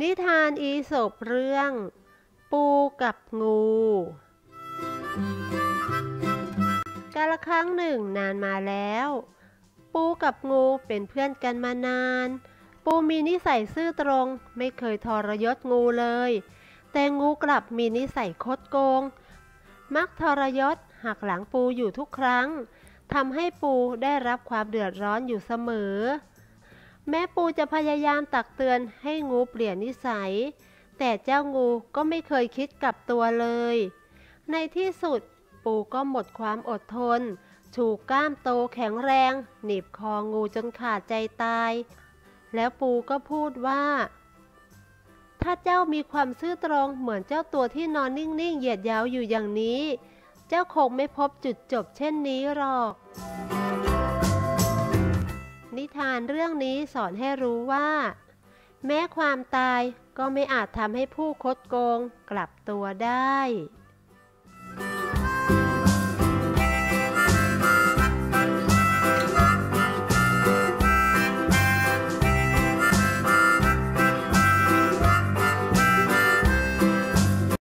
นิทานอีศบเรื่อง ปูกับงู กาละครั้งหนึ่งนานมาแล้ว ปูกับงูเป็นเพื่อนกันมานาน ปูมีนิสัยซื่อตรงไม่เคยทรยศงูเลย แต่งูกลับมีนิสัยคดโกง มักทรยศหักหลังปูอยู่ทุกครั้ง ทำให้ปูได้รับความเดือดร้อนอยู่เสมอ แม่ปูจะพยายามตักเตือนให้งูเปลี่ยนนิสัย แต่เจ้างูก็ไม่เคยคิดกลับตัวเลย ในที่สุดปูก็หมดความอดทน ถูกก้ามโตแข็งแรง หนีบคองูจนขาดใจตาย แล้วปูก็พูดว่า ถ้าเจ้ามีความซื่อตรงเหมือนเจ้าตัวที่นอนนิ่งๆ เหยียดยาวอยู่อย่างนี้ เจ้าคงไม่พบจุดจบเช่นนี้หรอก นิทานเรื่องนี้สอนให้รู้ว่า แม้ความตายก็ไม่อาจทำให้ผู้คดโกงกลับตัวได้